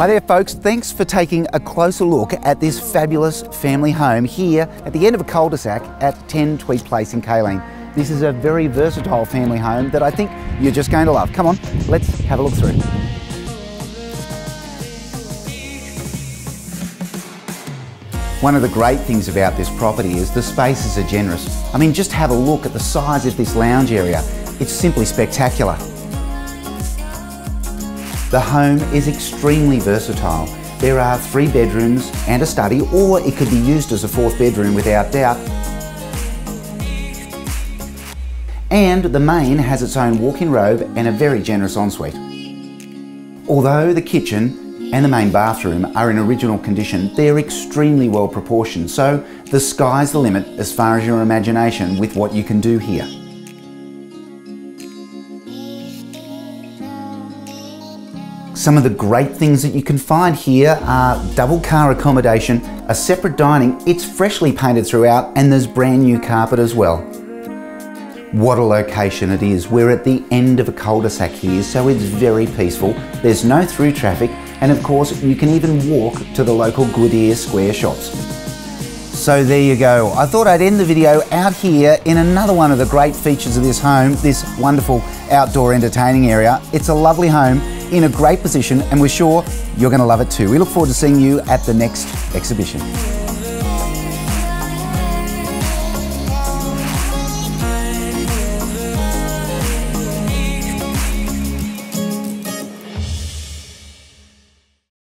Hi there folks, thanks for taking a closer look at this fabulous family home here at the end of a cul-de-sac at 10 Tweed Place in Kaleen. This is a very versatile family home that I think you're just going to love. Come on, let's have a look through. One of the great things about this property is the spaces are generous. I mean, just have a look at the size of this lounge area. It's simply spectacular. The home is extremely versatile. There are three bedrooms and a study, or it could be used as a fourth bedroom without doubt. And the main has its own walk-in robe and a very generous ensuite. Although the kitchen and the main bathroom are in original condition, they're extremely well proportioned, so the sky's the limit as far as your imagination with what you can do here. Some of the great things that you can find here are double car accommodation, a separate dining, it's freshly painted throughout and there's brand new carpet as well. What a location it is. We're at the end of a cul-de-sac here, so it's very peaceful. There's no through traffic, and of course, you can even walk to the local Gwydir Square shops. So there you go. I thought I'd end the video out here in another one of the great features of this home, this wonderful outdoor entertaining area. It's a lovely home in a great position and we're sure you're going to love it too. We look forward to seeing you at the next exhibition.